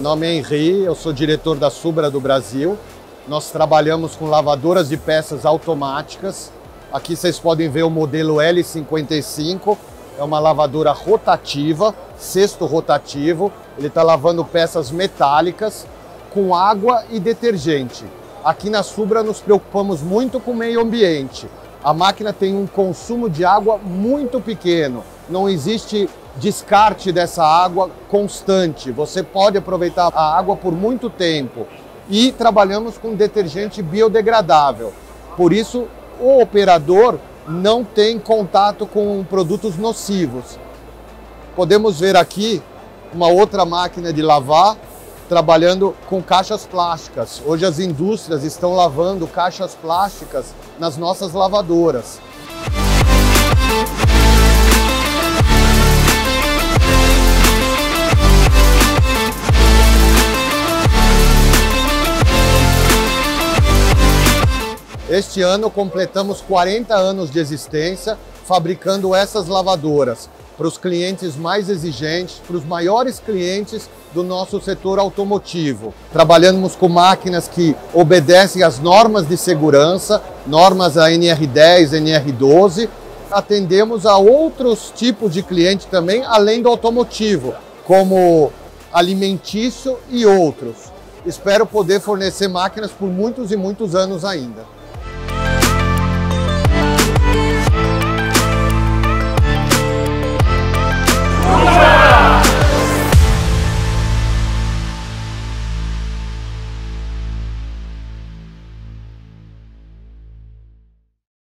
nome é Henri, eu sou diretor da Subra do Brasil. Nós trabalhamos com lavadoras de peças automáticas. Aqui vocês podem ver o modelo L55, é uma lavadora rotativa, cesto rotativo. Ele está lavando peças metálicas com água e detergente. Aqui na Subra nos preocupamos muito com o meio ambiente. A máquina tem um consumo de água muito pequeno. Não existe descarte dessa água constante. Você pode aproveitar a água por muito tempo. E trabalhamos com detergente biodegradável. Por isso, o operador não tem contato com produtos nocivos. Podemos ver aqui uma outra máquina de lavar trabalhando com caixas plásticas. Hoje as indústrias estão lavando caixas plásticas nas nossas lavadoras. Este ano completamos 40 anos de existência fabricando essas lavadoras para os clientes mais exigentes, para os maiores clientes do nosso setor automotivo. Trabalhamos com máquinas que obedecem às normas de segurança, normas a NR10, NR12. Atendemos a outros tipos de cliente também, além do automotivo, como alimentício e outros. Espero poder fornecer máquinas por muitos e muitos anos ainda.